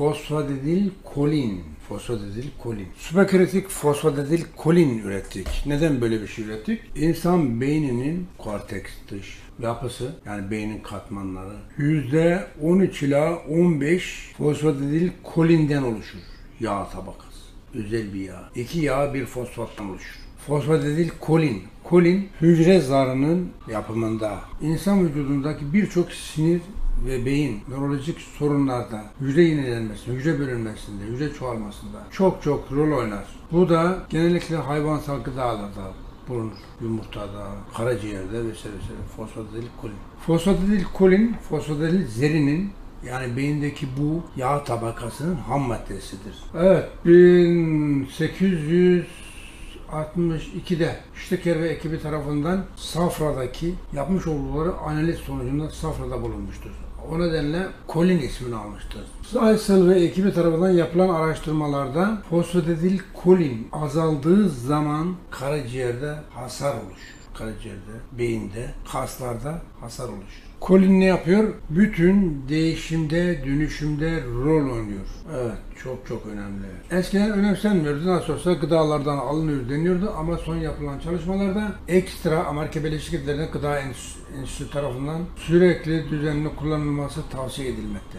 fosfatidil kolin. Fosfatidil kolin. Süperkritik fosfatidil kolin ürettik. Neden böyle bir şey ürettik? İnsan beyninin korteks dış yapısı yani beynin katmanları %13 ila 15 fosfatidil kolinden oluşur. Yağ tabakası. Özel bir yağ. İki yağ bir fosfattan oluşur. Fosfatidil kolin. Kolin hücre zarının yapımında insan vücudundaki birçok sinir ve beyin nörolojik sorunlarda hücre yenilenmesinde, hücre bölünmesinde, hücre çoğalmasında çok çok rol oynar. Bu da genellikle hayvansal gıdalarda bulunur. Yumurtada, karaciğerde vesaire vesaire. Fosfatidil kolin. Fosfatidil zerinin yani beyindeki bu yağ tabakasının ham maddesidir. Evet, 1862'de Steker ve ekibi tarafından Safra'daki yapmış oldukları analiz sonucunda Safra'da bulunmuştur. O nedenle kolin ismini almıştır. Aysel ve ekibi tarafından yapılan araştırmalarda fosfatidil kolin azaldığı zaman karaciğerde hasar oluşur. Karaciğerde, beyinde, kaslarda hasar oluşur. Kolin ne yapıyor? Bütün değişimde, dönüşümde rol oynuyor. Evet, çok çok önemli. Eskiden önemsenmiyordu. Nasıl olsa gıdalardan alınıyor deniyordu ama son yapılan çalışmalarda ekstra Amerika Birleşik Devletleri'nde gıda enstitüsü tarafından sürekli düzenli kullanılması tavsiye edilmekte.